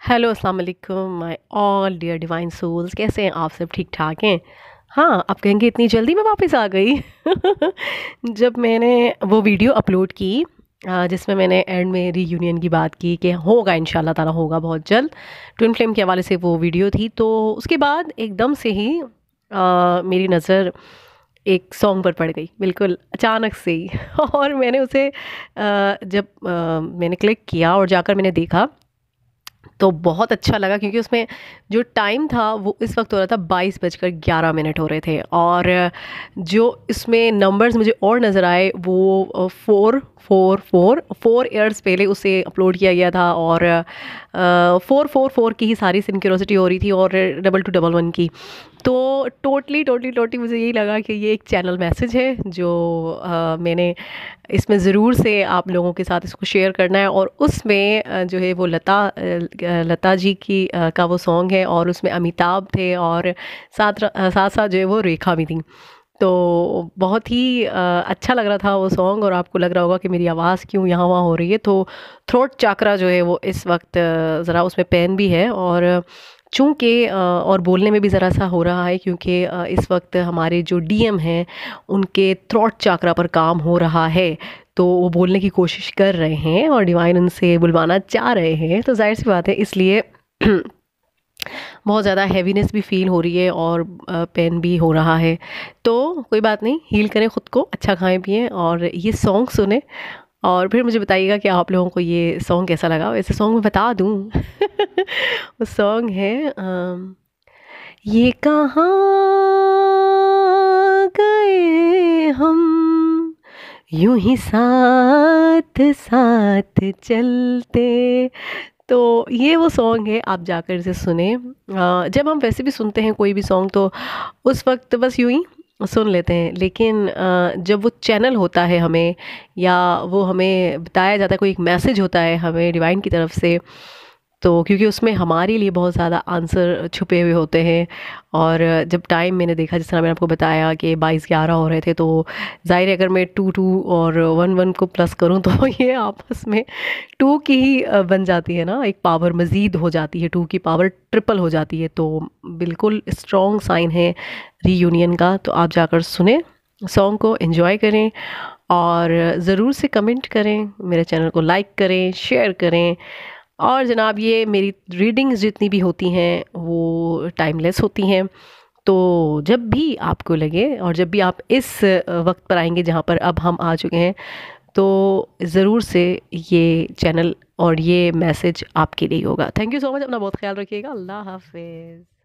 Hello अस्सलाम वालेकुम my all dear divine souls कैसे हैं आप सब? ठीक ठाक हैं? हाँ आप कहेंगे इतनी जल्दी मैं वापस आ गई। जब मैंने वो वीडियो अपलोड की जिसमें मैंने एंड में रीयूनियन की बात की कि होगा इन ताला होगा बहुत जल्द। ट्विन फ्लेम के हवाले से वो वीडियो थी तो उसके बाद एकदम से ही आ, मेरी नज़र एक सॉन्ग पर पड़ गई बिल्कुल अचानक से ही। और मैंने उसे आ, जब आ, मैंने क्लिक किया और जाकर मैंने देखा तो बहुत अच्छा लगा क्योंकि उसमें जो टाइम था वो इस वक्त हो रहा था बाईस बजकर ग्यारह मिनट हो रहे थे। और जो इसमें नंबर्स मुझे और नज़र आए वो four four four four years पहले उसे अपलोड किया गया था और फोर फोर फोर की ही सारी सिंक्रोसिटी हो रही थी और डबल टू डबल वन की। तो टोटली टोटली टोटली मुझे यही लगा कि ये एक चैनल मैसेज है जो आ, मैंने इसमें ज़रूर से आप लोगों के साथ इसको शेयर करना है। और उसमें जो है वो लता लता जी की का वो सॉन्ग है और उसमें अमिताभ थे और साथ साथ साथ जो है वो रेखा भी थी। तो बहुत ही अच्छा लग रहा था वो सॉन्ग और आपको लग रहा होगा कि मेरी आवाज़ क्यों यहाँ वहाँ हो रही है। तो थ्रोट चाकरा जो है वो इस वक्त ज़रा उसमें पेन भी है और चूँकि और बोलने में भी ज़रा सा हो रहा है क्योंकि इस वक्त हमारे जो डीएम हैं, उनके थ्रॉट चाकरा पर काम हो रहा है। तो वो बोलने की कोशिश कर रहे हैं और डिवाइन उनसे बुलवाना चाह रहे हैं। तो ज़ाहिर सी बात है, इसलिए बहुत ज़्यादा हैवीनेस भी फील हो रही है और पेन भी हो रहा है। तो कोई बात नहीं हील करें ख़ुद को अच्छा खाएँ पिएँ और ये सॉन्ग सुने। और फिर मुझे बताइएगा कि आप लोगों को ये सॉन्ग कैसा लगा। वैसे सॉन्ग मैं बता दूँ। वो सॉन्ग है ये कहाँ गए हम? यूँ ही साथ साथ चलते। तो ये वो सॉन्ग है, आप जाकर इसे सुने। जब हम वैसे भी सुनते हैं कोई भी सॉन्ग तो उस वक्त बस यूँ ही सुन लेते हैं। लेकिन जब वो चैनल होता है हमें, या वो हमें बताया जाता है, कोई एक मैसेज होता है हमें डिवाइन की तरफ़ से तो क्योंकि उसमें हमारे लिए बहुत ज़्यादा आंसर छुपे हुए होते हैं और जब टाइम मैंने देखा, जिस तरह मैंने आपको बताया कि बाईस ग्यारह हो रहे थे तो ज़ाहिर है अगर मैं टू टू और वन वन को प्लस करूँ तो ये आपस में टू की ही बन जाती है ना? एक पावर मज़ीद हो जाती है टू की पावर ट्रिपल हो जाती है। तो बिल्कुल स्ट्रॉन्ग साइन है रीयूनियन का। तो आप जाकर सुने सॉन्ग को इन्जॉय करें और ज़रूर से कमेंट करें। मेरे चैनल को लाइक करें शेयर करें। और जनाब ये मेरी रीडिंग्स जितनी भी होती हैं, वो टाइमलेस होती हैं। तो जब भी आपको लगे और जब भी आप इस वक्त पर आएँगे जहाँ पर अब हम आ चुके हैं तो ज़रूर से ये चैनल और ये मैसेज आपके लिए होगा। थैंक यू सो मच अपना बहुत ख्याल रखिएगा। अल्लाह हाफिज़।